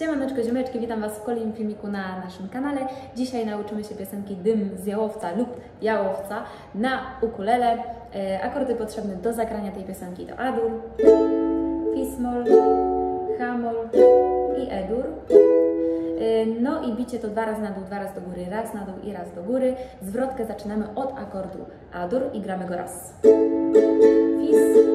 Siemaneczko, ziomeczki, witam Was w kolejnym filmiku na naszym kanale. Dzisiaj nauczymy się piosenki Dym z jałowca lub jałowca na ukulele. E, akordy potrzebne do zagrania tej piosenki to A-dur, Fis-moll, H-moll i E-dur. E, no i bicie to dwa razy na dół, dwa razy do góry, raz na dół i raz do góry. Zwrotkę zaczynamy od akordu A-dur i gramy go raz. Fis,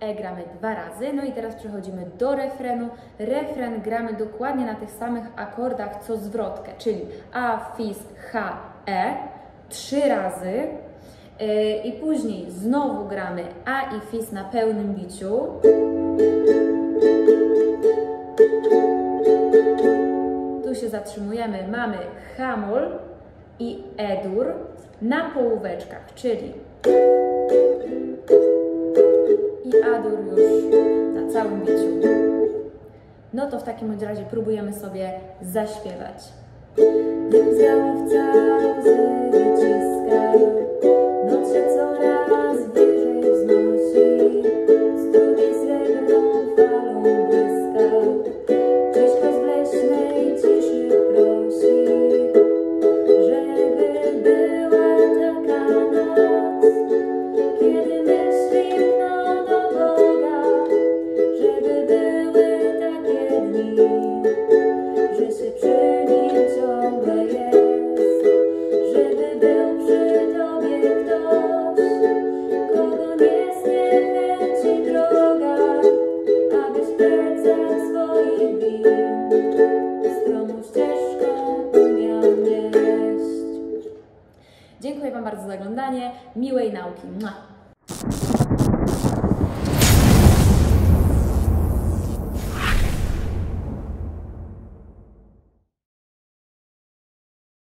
E gramy dwa razy. No i teraz przechodzimy do refrenu. Refren gramy dokładnie na tych samych akordach co zwrotkę, czyli A, Fis, H, E trzy razy. Yy, I później znowu gramy A i Fis na pełnym biciu. Tu się zatrzymujemy, mamy hamul i edur na połóweczkach, czyli już na całym biciu. No to w takim razie próbujemy sobie zaśpiewać. Dym z jałowca Dziękuję Wam bardzo za oglądanie. Miłej nauki. Mua.